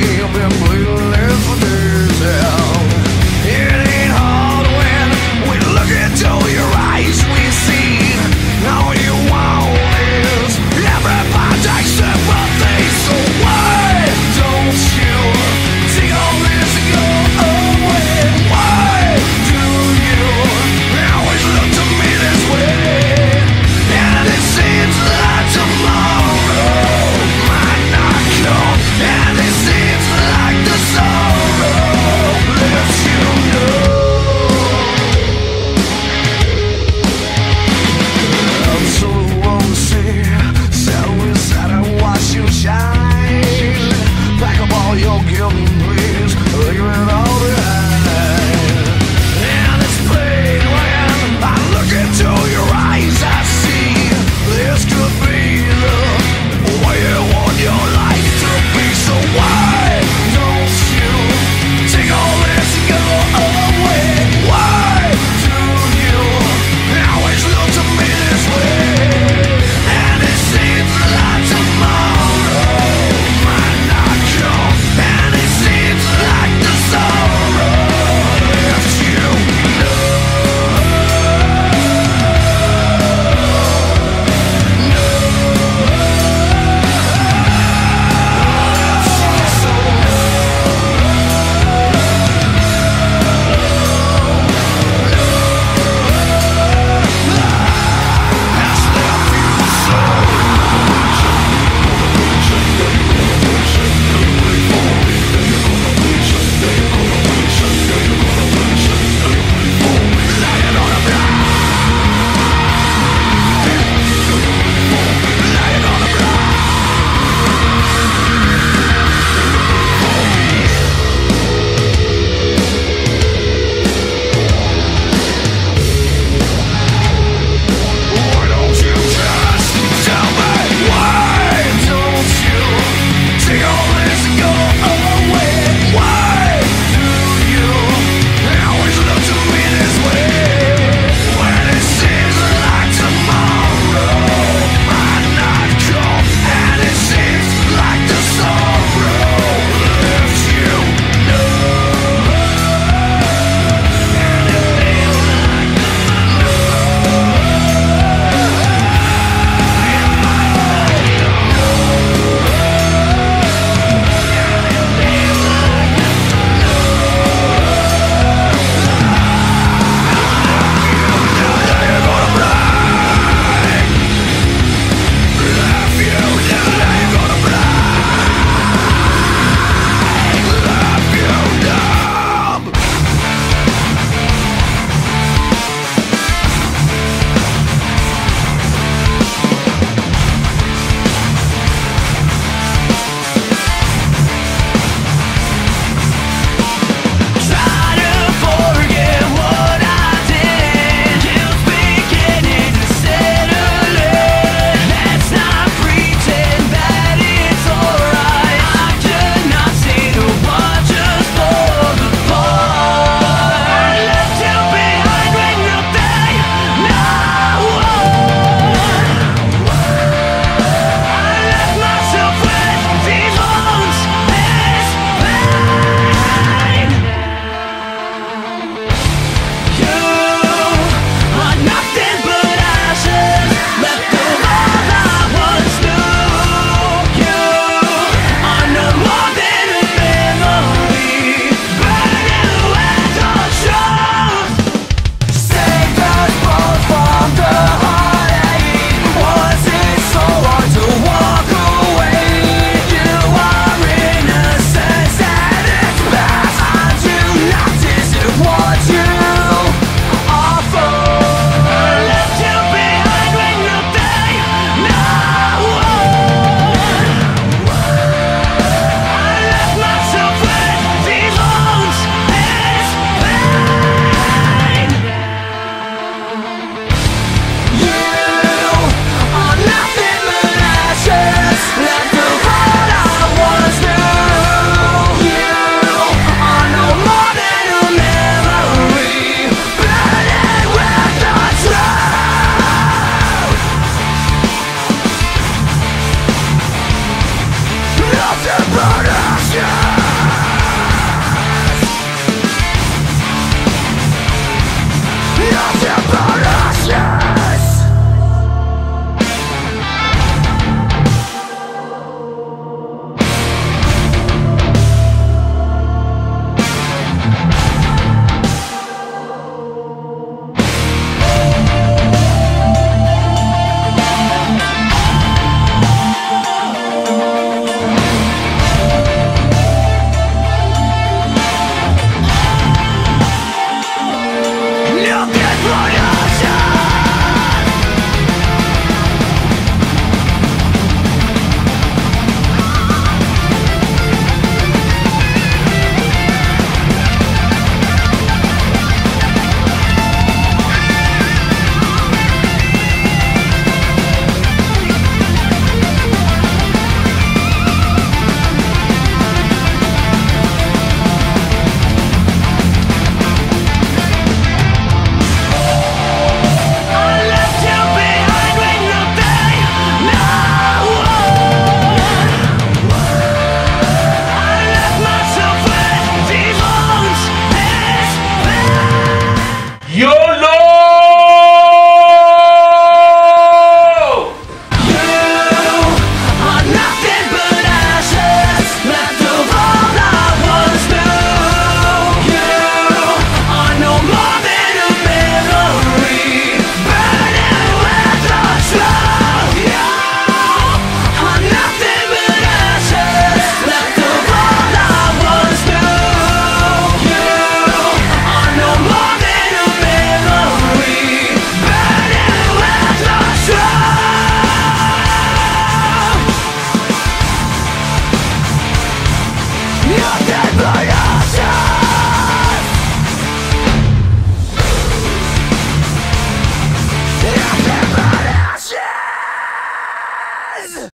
dream